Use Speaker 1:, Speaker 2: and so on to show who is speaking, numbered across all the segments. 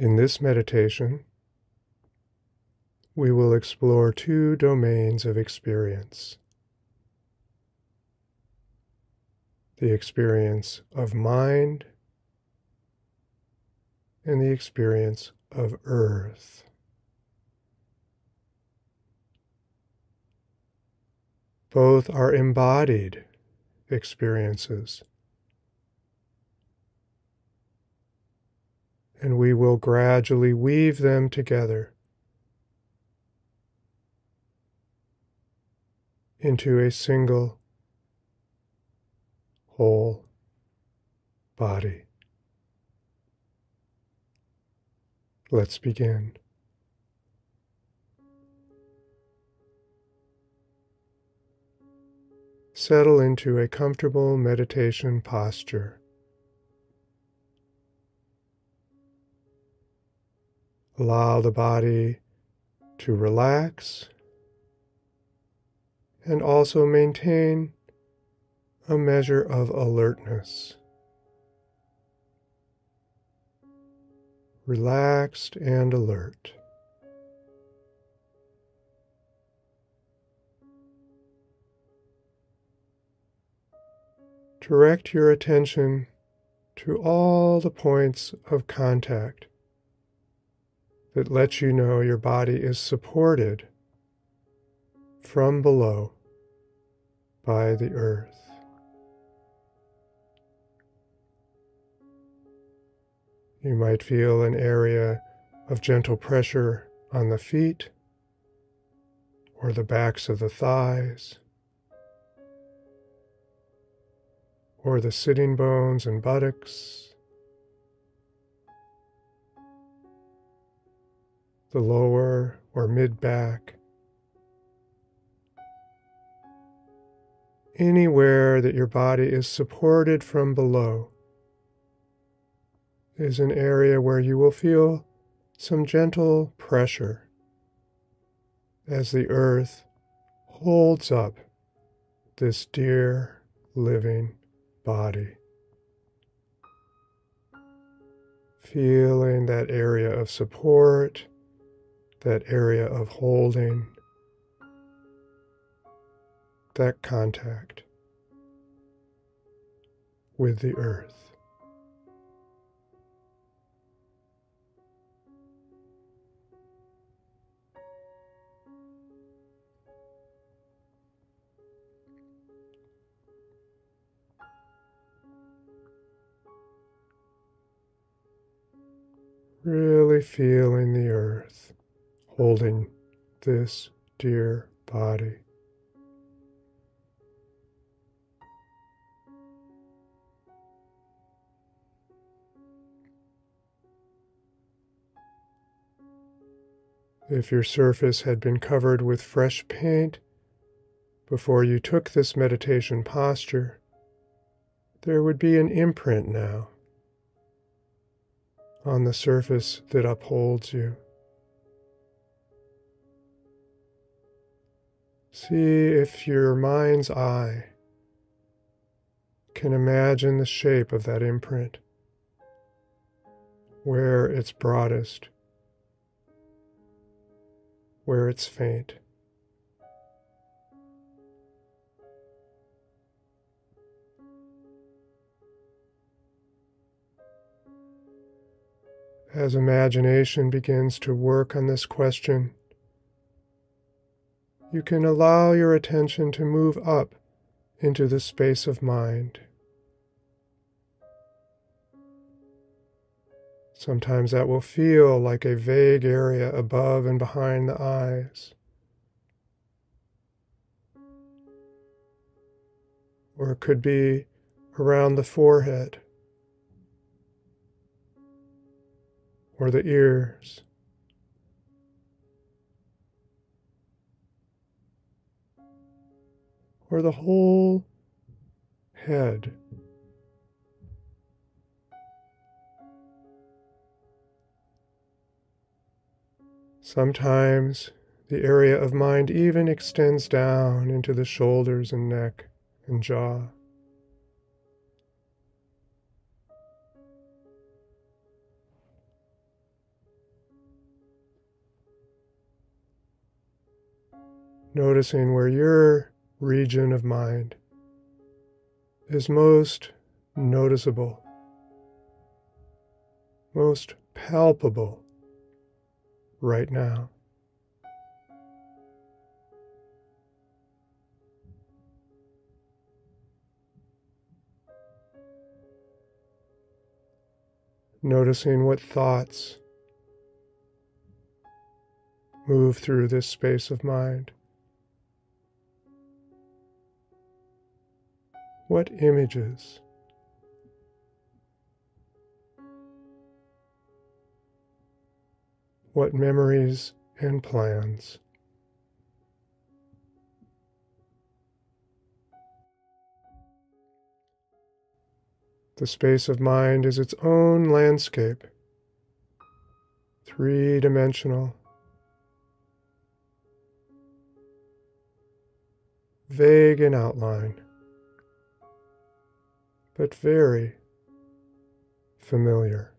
Speaker 1: In this meditation, we will explore two domains of experience the experience of mind and the experience of earth. Both are embodied experiences. And we will gradually weave them together into a single whole body. Let's begin. Settle into a comfortable meditation posture. Allow the body to relax and also maintain a measure of alertness. Relaxed and alert. Direct your attention to all the points of contact that lets you know your body is supported from below by the earth. You might feel an area of gentle pressure on the feet or the backs of the thighs. or the sitting bones and buttocks, the lower or mid back, anywhere that your body is supported from below is an area where you will feel some gentle pressure as the earth holds up this dear living body. Feeling that area of support, that area of holding, that contact with the earth. Really feeling the earth holding this dear body. If your surface had been covered with fresh paint before you took this meditation posture, there would be an imprint now on the surface that upholds you. See if your mind's eye can imagine the shape of that imprint, where it's broadest, where it's faint. as imagination begins to work on this question, you can allow your attention to move up into the space of mind. Sometimes that will feel like a vague area above and behind the eyes. Or it could be around the forehead. or the ears. or the whole head. Sometimes the area of mind even extends down into the shoulders and neck and jaw. Noticing where you're region of mind is most noticeable, most palpable right now. Noticing what thoughts move through this space of mind. What images? What memories and plans? The space of mind is its own landscape, three dimensional, vague in outline, but very familiar.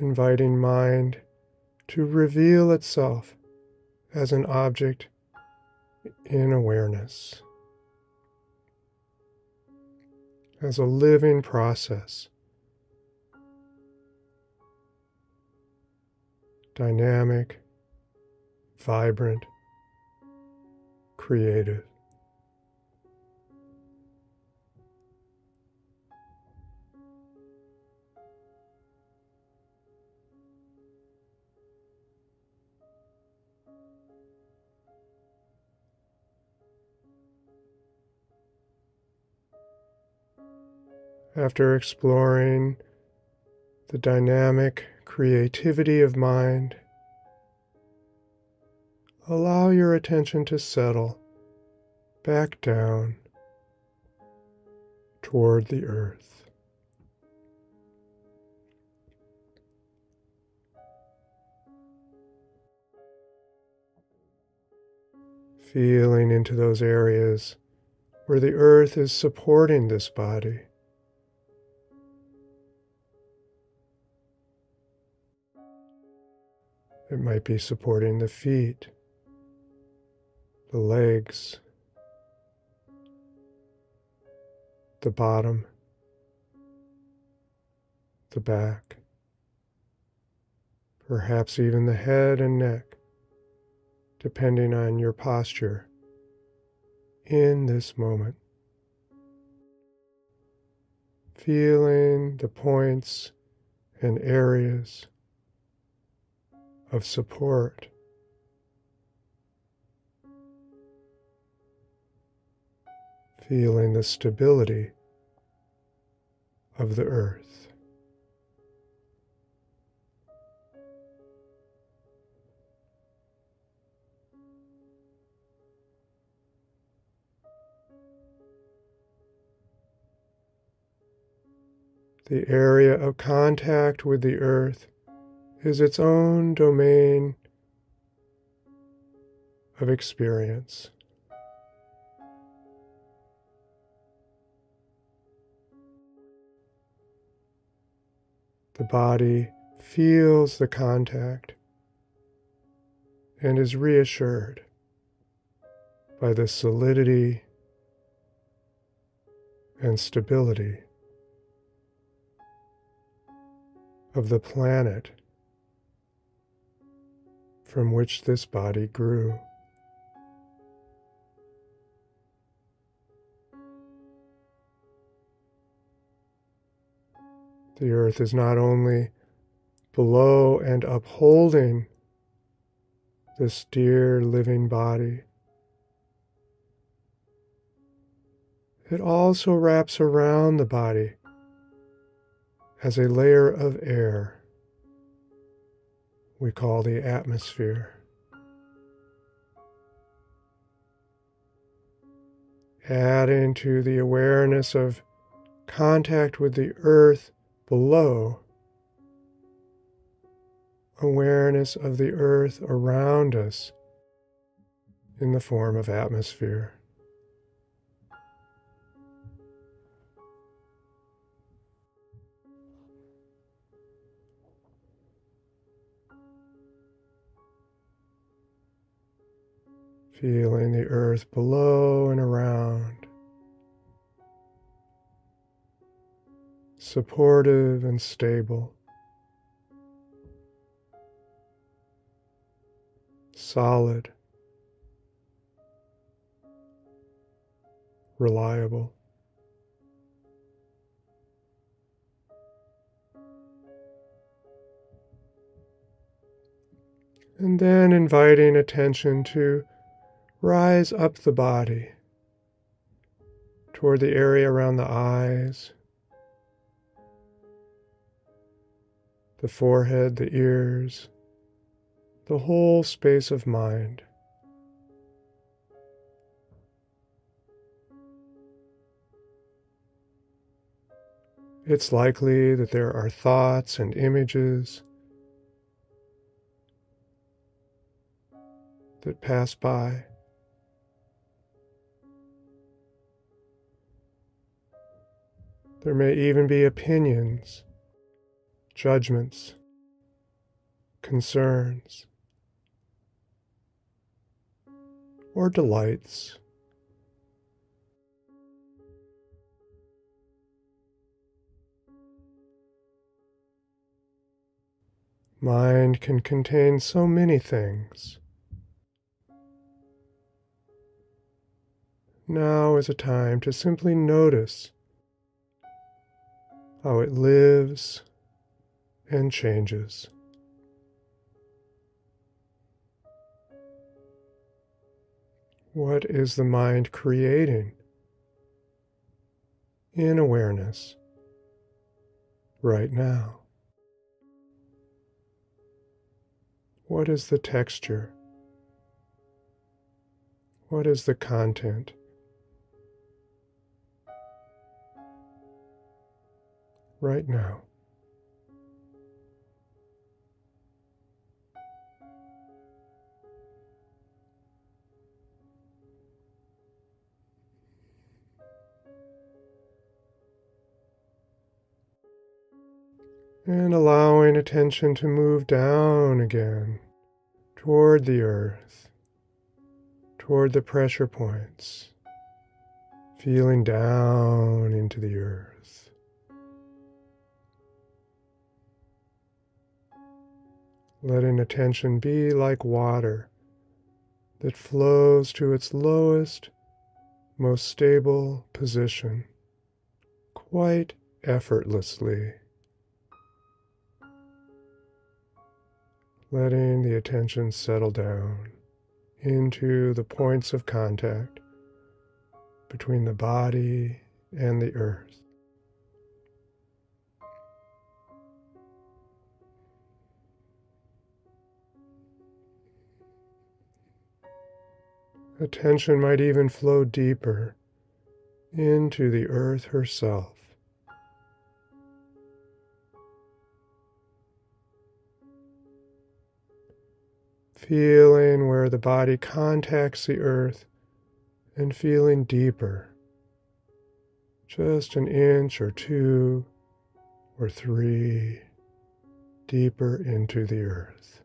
Speaker 1: Inviting mind to reveal itself as an object in awareness, as a living process, dynamic, vibrant, creative. after exploring the dynamic creativity of mind, allow your attention to settle back down toward the earth. Feeling into those areas where the earth is supporting this body. It might be supporting the feet, the legs, the bottom, the back, perhaps even the head and neck, depending on your posture in this moment. Feeling the points and areas of support. Feeling the stability of the earth. The area of contact with the earth is its own domain of experience. The body feels the contact and is reassured by the solidity and stability of the planet from which this body grew. The earth is not only below and upholding this dear living body, it also wraps around the body as a layer of air we call the atmosphere. Adding to the awareness of contact with the earth below, awareness of the earth around us in the form of atmosphere. Feeling the earth below and around. Supportive and stable, solid, reliable. And then inviting attention to rise up the body toward the area around the eyes, the forehead, the ears, the whole space of mind. It's likely that there are thoughts and images that pass by. There may even be opinions, judgments, concerns, or delights. Mind can contain so many things. Now is a time to simply notice how it lives and changes. What is the mind creating in awareness right now? What is the texture? What is the content? right now. And allowing attention to move down again toward the earth, toward the pressure points, feeling down into the earth. letting attention be like water that flows to its lowest, most stable position quite effortlessly. Letting the attention settle down into the points of contact between the body and the earth. Attention might even flow deeper into the earth herself. Feeling where the body contacts the earth and feeling deeper, just an inch or two or three deeper into the earth.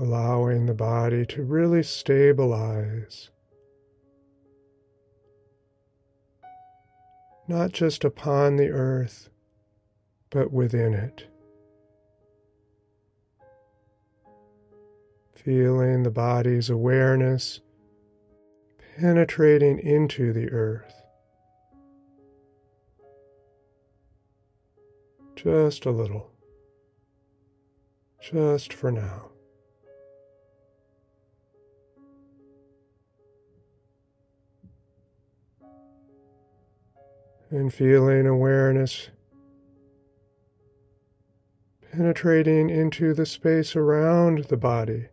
Speaker 1: Allowing the body to really stabilize, not just upon the earth, but within it. Feeling the body's awareness penetrating into the earth. Just a little. Just for now. And feeling awareness penetrating into the space around the body,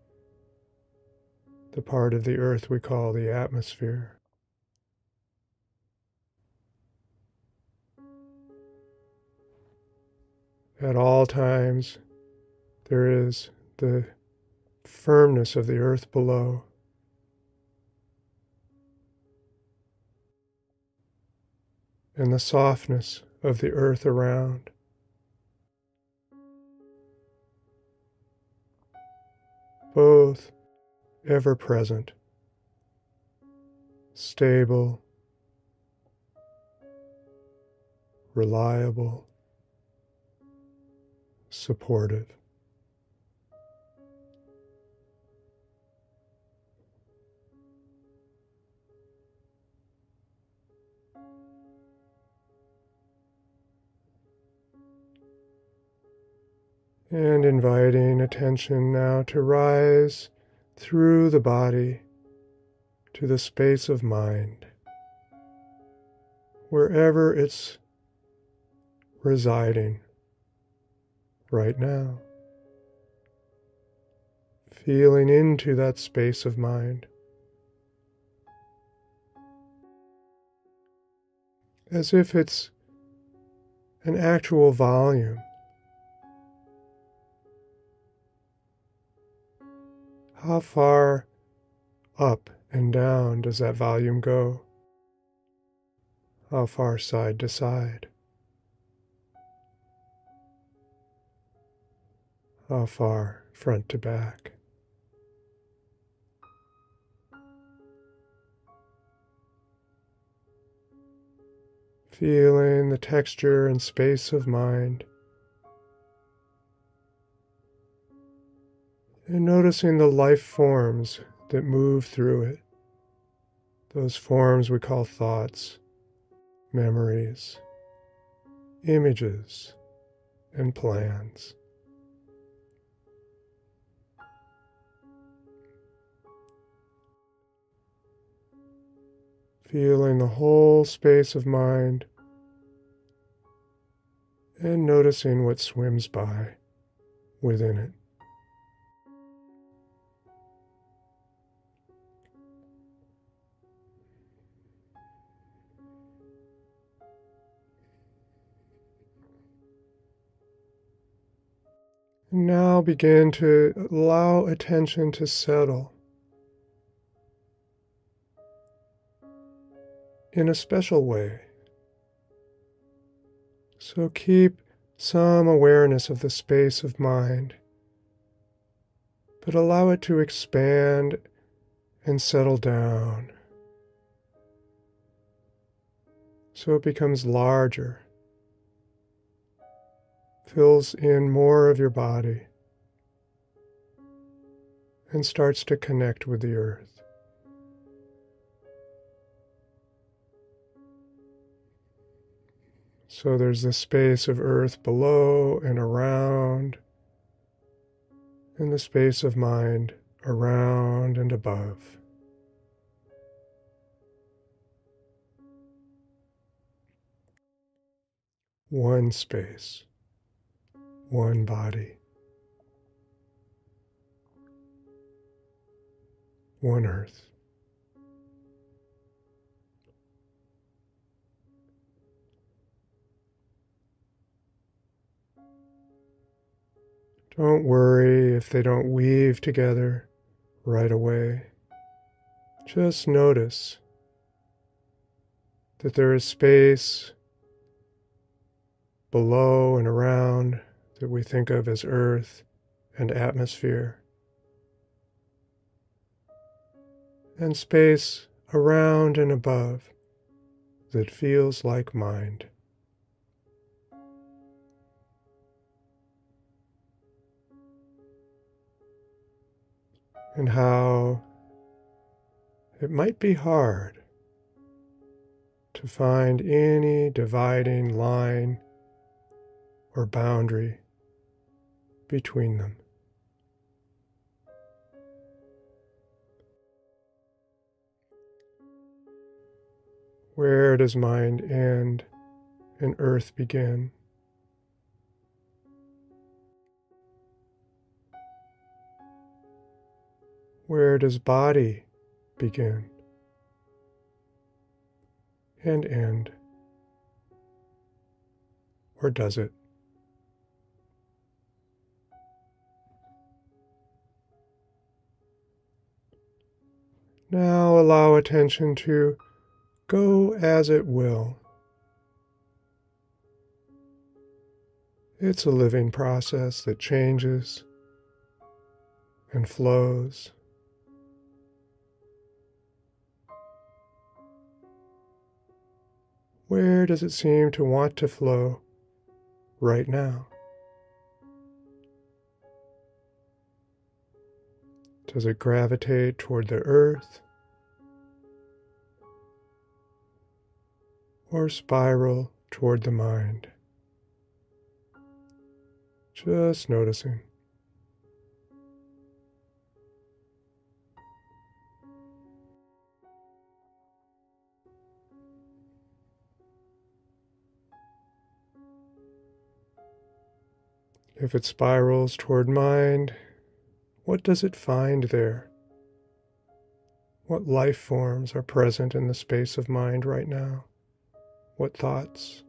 Speaker 1: the part of the earth we call the atmosphere. At all times, there is the firmness of the earth below. And the softness of the earth around. Both ever present, stable, reliable, supportive. And inviting attention now to rise through the body to the space of mind, wherever it's residing right now. Feeling into that space of mind. As if it's an actual volume How far up and down does that volume go? How far side to side? How far front to back? Feeling the texture and space of mind. And noticing the life forms that move through it. Those forms we call thoughts, memories, images, and plans. Feeling the whole space of mind and noticing what swims by within it. Now begin to allow attention to settle in a special way. So keep some awareness of the space of mind, but allow it to expand and settle down so it becomes larger fills in more of your body and starts to connect with the earth. So there's the space of earth below and around, and the space of mind around and above. One space one body, one earth. Don't worry if they don't weave together right away. Just notice that there is space below and around that we think of as earth and atmosphere, and space around and above that feels like mind. And how it might be hard to find any dividing line or boundary between them. Where does mind end and earth begin? Where does body begin and end? Or does it? Now allow attention to go as it will. It's a living process that changes and flows. Where does it seem to want to flow right now? Does it gravitate toward the earth? Or spiral toward the mind? Just noticing. If it spirals toward mind, what does it find there? What life forms are present in the space of mind right now? What thoughts?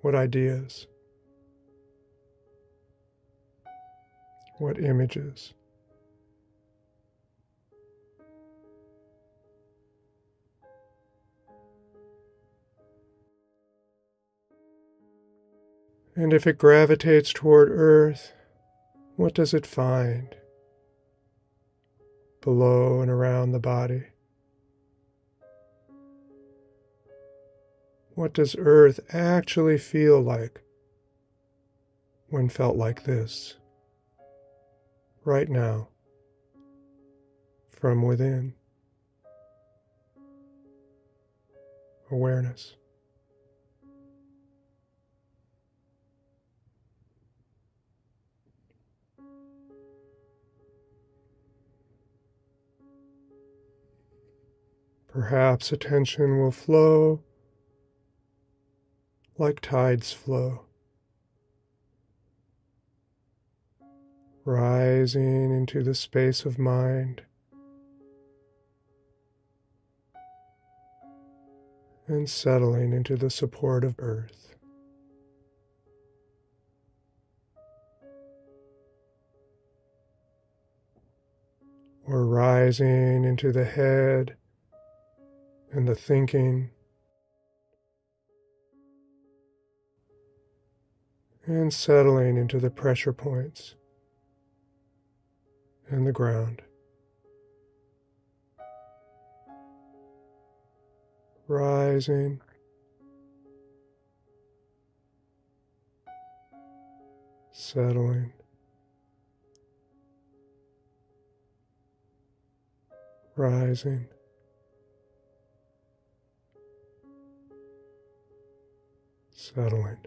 Speaker 1: What ideas? What images? And if it gravitates toward Earth, what does it find below and around the body? What does Earth actually feel like when felt like this, right now, from within? Awareness. Perhaps attention will flow like tides flow, rising into the space of mind. And settling into the support of earth. Or rising into the head and the thinking, and settling into the pressure points and the ground. Rising. Settling. Rising. Settling.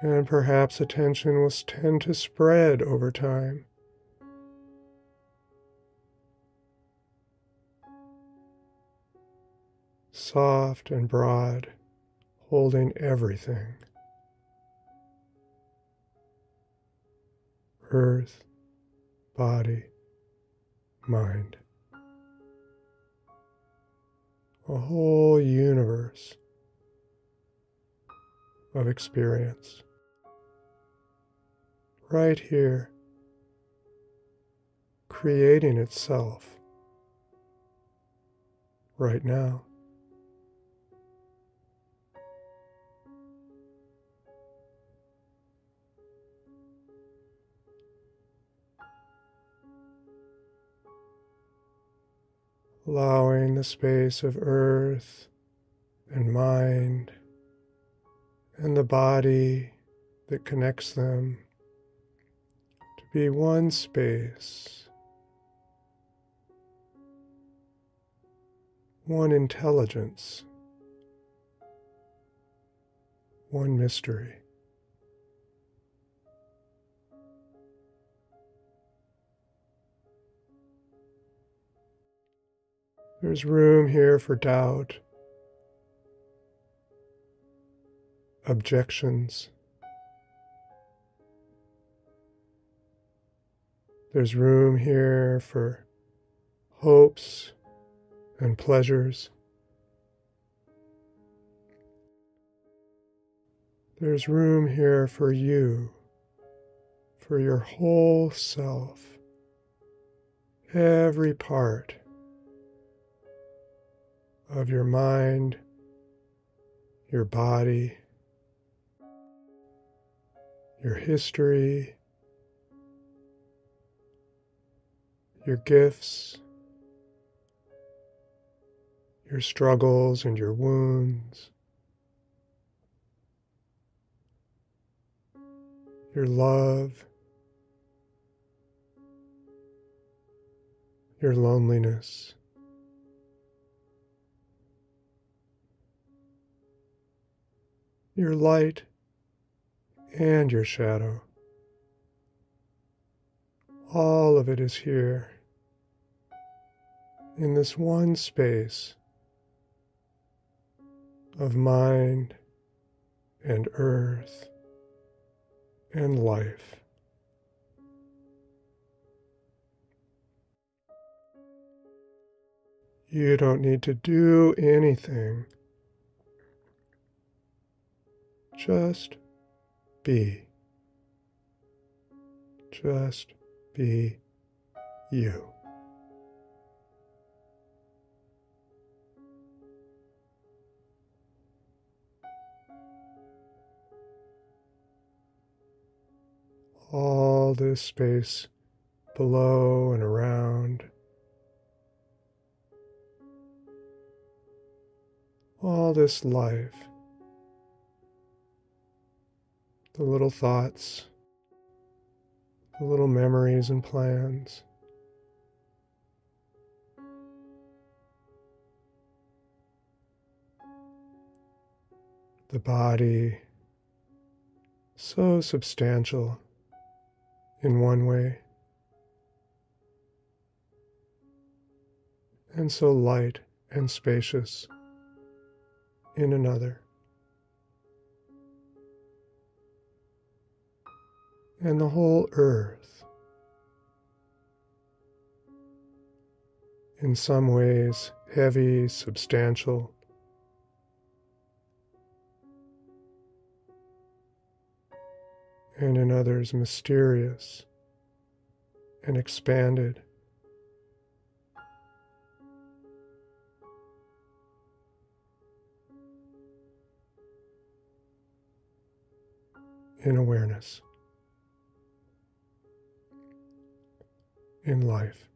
Speaker 1: And perhaps attention will tend to spread over time. Soft and broad, holding everything. Earth, body, mind a whole universe of experience right here, creating itself right now. Allowing the space of earth and mind and the body that connects them to be one space, one intelligence, one mystery. There's room here for doubt, objections. There's room here for hopes and pleasures. There's room here for you, for your whole self, every part of your mind, your body, your history, your gifts, your struggles and your wounds, your love, your loneliness. Your light and your shadow. All of it is here in this one space of mind and earth and life. You don't need to do anything. Just be. Just be you. All this space below and around. All this life. The little thoughts, the little memories and plans. The body, so substantial in one way, and so light and spacious in another. And the whole earth. In some ways, heavy, substantial. And in others, mysterious and expanded. In awareness. In life.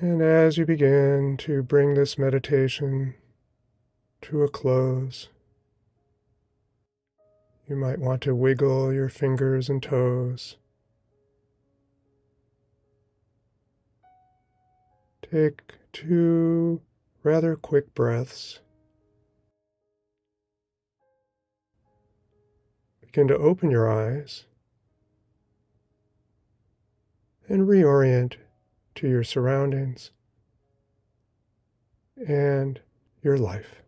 Speaker 1: And as you begin to bring this meditation to a close, you might want to wiggle your fingers and toes. Take two rather quick breaths. Begin to open your eyes and reorient to your surroundings and your life.